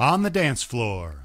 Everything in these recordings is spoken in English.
On the dance floor.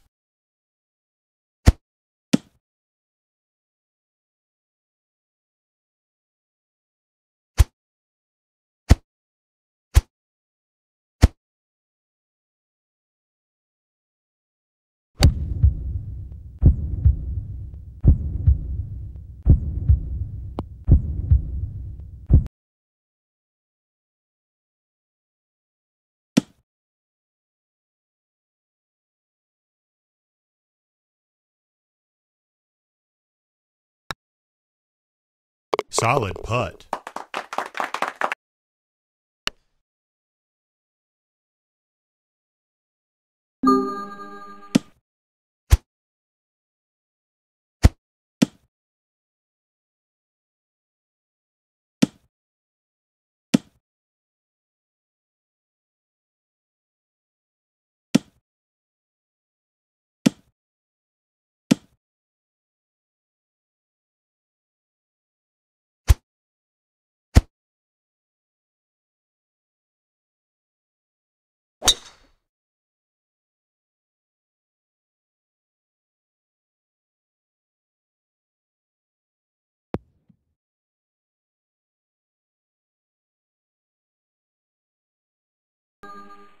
Solid putt. Música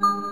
You